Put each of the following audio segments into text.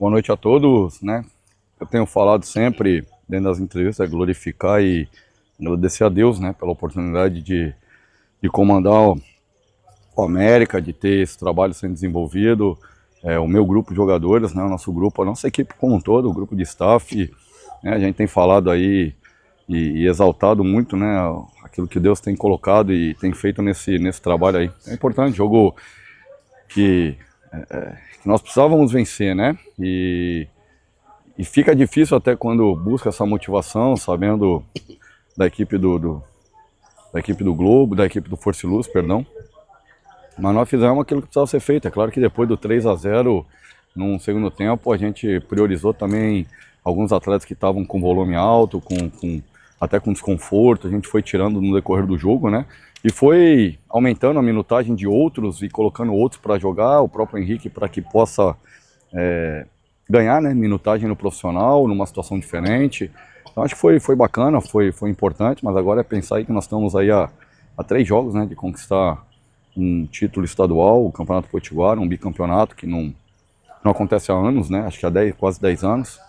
Boa noite a todos, né? Eu tenho falado sempre dentro das entrevistas é glorificar e agradecer a Deus, né, pela oportunidade de, de comandar o, América, de ter esse trabalho sendo desenvolvido, é, o meu grupo de jogadores, né, o nosso grupo, a nossa equipe como um todo, o grupo de staff, né, a gente tem falado aí e, e, exaltado muito, né, aquilo que Deus tem colocado e tem feito nesse, nesse trabalho aí. É importante, jogo que, é, é que nós precisávamos vencer, né, e, e fica difícil até quando busca essa motivação, sabendo da equipe do, do da equipe do Globo, da equipe do Força Luz, perdão, mas nós fizemos aquilo que precisava ser feito. É claro que depois do 3 a 0 num segundo tempo, a gente priorizou também alguns atletas que estavam com volume alto, com, com, até com desconforto. A gente foi tirando no decorrer do jogo, né? E foi aumentando a minutagem de outros e colocando outros para jogar, o próprio Henrique para que possa é, ganhar né, minutagem no profissional, numa situação diferente. Então acho que foi, foi bacana, foi, foi importante, mas agora é pensar aí que nós estamos aí a, a três jogos né, de conquistar um título estadual, o Campeonato Potiguar, um bicampeonato que não, não acontece há anos, né? Acho que há 10, quase 10 anos.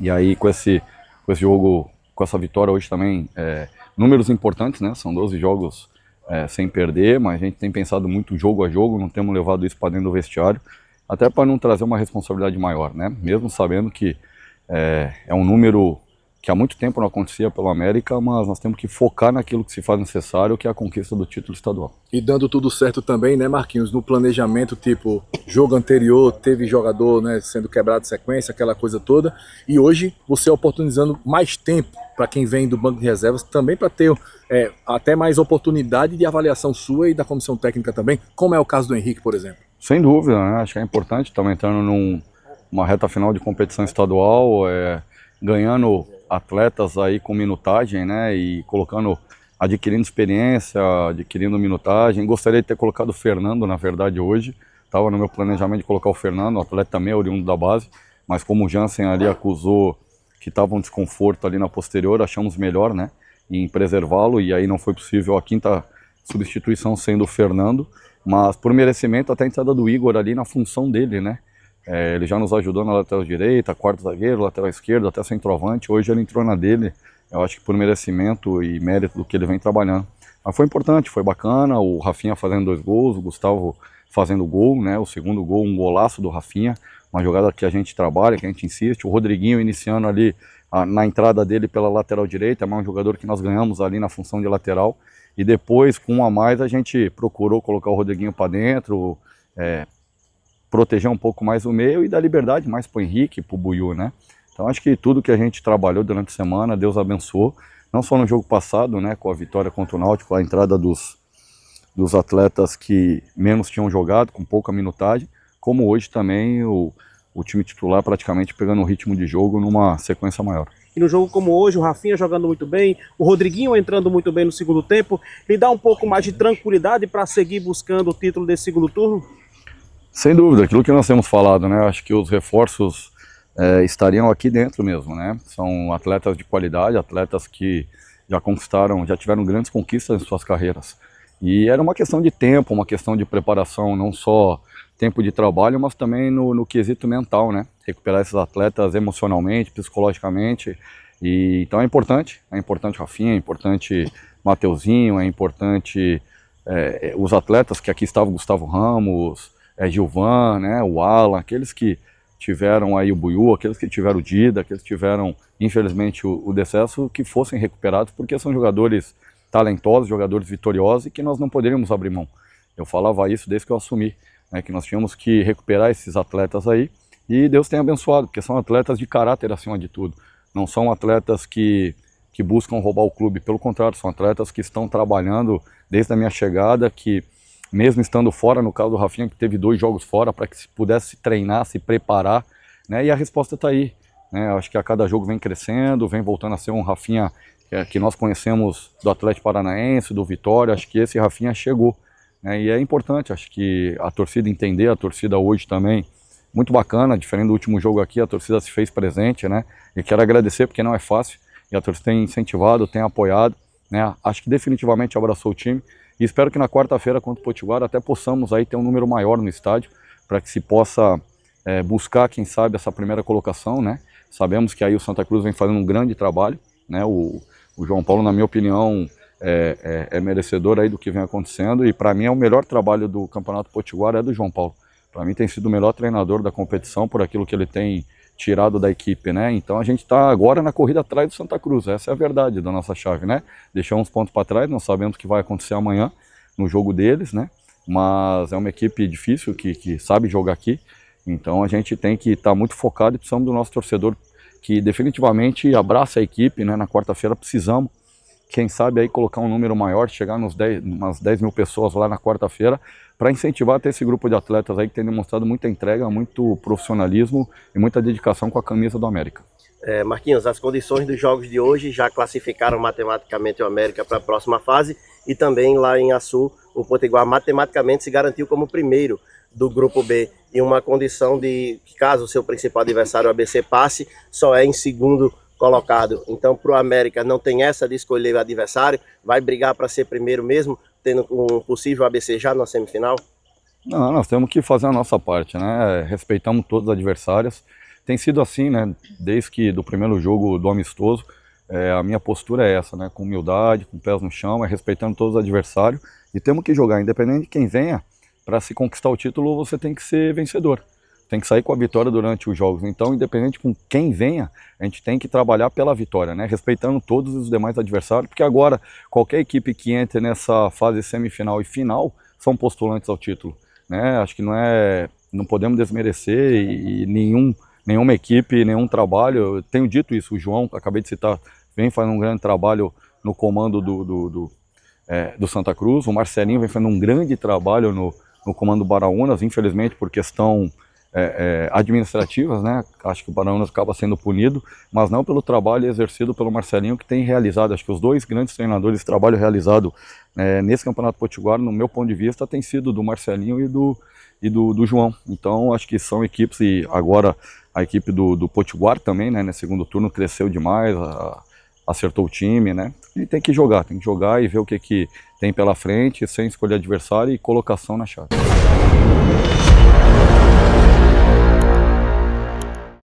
E aí com esse, com esse jogo, com essa vitória hoje também, é, números importantes, né? São 12 jogos é, sem perder, mas a gente tem pensado muito jogo a jogo, não temos levado isso para dentro do vestiário, até para não trazer uma responsabilidade maior, né? Mesmo sabendo que é, é um número que há muito tempo não acontecia pelo América, mas nós temos que focar naquilo que se faz necessário, que é a conquista do título estadual. E dando tudo certo também, né, Marquinhos, no planejamento, tipo, jogo anterior teve jogador, né, sendo quebrado sequência, aquela coisa toda, e hoje você oportunizando mais tempo para quem vem do banco de reservas, também para ter é, até mais oportunidade de avaliação sua e da comissão técnica também, como é o caso do Henrique, por exemplo. Sem dúvida, né? acho que é importante, estamos entrando numa reta final de competição estadual, é, ganhando atletas aí com minutagem, né, e colocando, adquirindo experiência, adquirindo minutagem. Gostaria de ter colocado o Fernando, na verdade, hoje. Estava no meu planejamento de colocar o Fernando, o atleta também é oriundo da base, mas como o Jansen ali acusou que estava um desconforto ali na posterior, achamos melhor, né, em preservá-lo, e aí não foi possível a quinta substituição sendo o Fernando, mas por merecimento até a entrada do Igor ali na função dele, né, é, ele já nos ajudou na lateral direita, quarto zagueiro, lateral esquerdo, até centroavante. Hoje ele entrou na dele, eu acho que por merecimento e mérito do que ele vem trabalhando. Mas foi importante, foi bacana, o Rafinha fazendo dois gols, o Gustavo fazendo gol, né? O segundo gol, um golaço do Rafinha, uma jogada que a gente trabalha, que a gente insiste. O Rodriguinho iniciando ali a, na entrada dele pela lateral direita, mais um jogador que nós ganhamos ali na função de lateral. E depois, com um a mais, a gente procurou colocar o Rodriguinho para dentro, é, proteger um pouco mais o meio e dar liberdade mais para o Henrique, para o Buiu, né? Então acho que tudo que a gente trabalhou durante a semana, Deus abençoou, não só no jogo passado, né, com a vitória contra o Náutico, a entrada dos, dos atletas que menos tinham jogado, com pouca minutagem, como hoje também o, o time titular praticamente pegando o ritmo de jogo numa sequência maior. E no jogo como hoje, o Rafinha jogando muito bem, o Rodriguinho entrando muito bem no segundo tempo, lhe dá um pouco mais de tranquilidade para seguir buscando o título desse segundo turno? Sem dúvida, aquilo que nós temos falado, né? Acho que os reforços é, estariam aqui dentro mesmo, né? São atletas de qualidade, atletas que já conquistaram, já tiveram grandes conquistas em suas carreiras. E era uma questão de tempo, uma questão de preparação, não só tempo de trabalho, mas também no, no quesito mental, né? Recuperar esses atletas emocionalmente, psicologicamente. E, então é importante, é importante Rafinha, é importante Mateuzinho, é importante é, os atletas que aqui estavam, Gustavo Ramos, é, Gilvan, né, o Alan, aqueles que tiveram aí o Buiu, aqueles que tiveram o Dida, aqueles que tiveram, infelizmente, o, o decesso, que fossem recuperados, porque são jogadores talentosos, jogadores vitoriosos e que nós não poderíamos abrir mão. Eu falava isso desde que eu assumi, né, que nós tínhamos que recuperar esses atletas aí e Deus tem abençoado, porque são atletas de caráter acima de tudo. Não são atletas que, que buscam roubar o clube, pelo contrário, são atletas que estão trabalhando desde a minha chegada, que mesmo estando fora, no caso do Rafinha, que teve dois jogos fora, para que se pudesse treinar, se preparar, né? E a resposta está aí. Né? Acho que a cada jogo vem crescendo, vem voltando a ser um Rafinha que, que nós conhecemos do Atlético Paranaense, do Vitória. Acho que esse Rafinha chegou. Né? E é importante, acho que a torcida entender, a torcida hoje também, muito bacana, diferente do último jogo aqui, a torcida se fez presente, né? E quero agradecer porque não é fácil. E a torcida tem incentivado, tem apoiado, né? Acho que definitivamente abraçou o time. E espero que na quarta-feira contra o Potiguar até possamos aí ter um número maior no estádio para que se possa é, buscar, quem sabe, essa primeira colocação, né? Sabemos que aí o Santa Cruz vem fazendo um grande trabalho, né? O, o João Paulo, na minha opinião, é, é, é, merecedor aí do que vem acontecendo e para mim é o melhor trabalho do Campeonato Potiguar é do João Paulo. Para mim tem sido o melhor treinador da competição por aquilo que ele tem tirado da equipe, né? Então a gente está agora na corrida atrás do Santa Cruz, essa é a verdade da nossa chave, né? Deixamos pontos para trás, não sabemos o que vai acontecer amanhã no jogo deles, né? Mas é uma equipe difícil que, que sabe jogar aqui, então a gente tem que estar tá muito focado e precisamos do nosso torcedor que definitivamente abraça a equipe, né? Na quarta-feira precisamos, quem sabe aí colocar um número maior, chegar nos 10, umas 10 mil pessoas lá na quarta-feira, para incentivar até esse grupo de atletas aí que tem demonstrado muita entrega, muito profissionalismo e muita dedicação com a camisa do América. É, Marquinhos, as condições dos jogos de hoje já classificaram matematicamente o América para a próxima fase e também lá em Açu o Potiguar matematicamente se garantiu como primeiro do grupo B em uma condição de que caso o seu principal adversário, o ABC, passe, só é em segundo colocado. Então, para o América não tem essa de escolher o adversário, vai brigar para ser primeiro mesmo, tendo um possível ABC já na semifinal? Não, nós temos que fazer a nossa parte, né? Respeitamos todos os adversários. Tem sido assim, né? Desde que do primeiro jogo do amistoso, é, a minha postura é essa, né? Com humildade, com pés no chão, é respeitando todos os adversários e temos que jogar, independente de quem venha, para se conquistar o título você tem que ser vencedor. Tem que sair com a vitória durante os jogos. Então, independente com quem venha, a gente tem que trabalhar pela vitória, né? Respeitando todos os demais adversários, porque agora qualquer equipe que entre nessa fase semifinal e final são postulantes ao título, né? Acho que não é, não podemos desmerecer e, e nenhum nenhuma equipe, nenhum trabalho. Eu tenho dito isso, o João, acabei de citar, vem fazendo um grande trabalho no comando do, do, do, é, do Santa Cruz. O Marcelinho vem fazendo um grande trabalho no, no comando Baraunas, infelizmente por questão é, é, administrativas, né? Acho que o Baraunas acaba sendo punido, mas não pelo trabalho exercido pelo Marcelinho que tem realizado. Acho que os dois grandes treinadores, trabalho realizado é, nesse Campeonato Potiguar, no meu ponto de vista, tem sido do Marcelinho e do, e do, do João. Então, acho que são equipes e agora a equipe do, do Potiguar também, né? No segundo turno cresceu demais, a, acertou o time, né? E tem que jogar, tem que jogar e ver o que, que tem pela frente, sem escolher adversário e colocação na chave.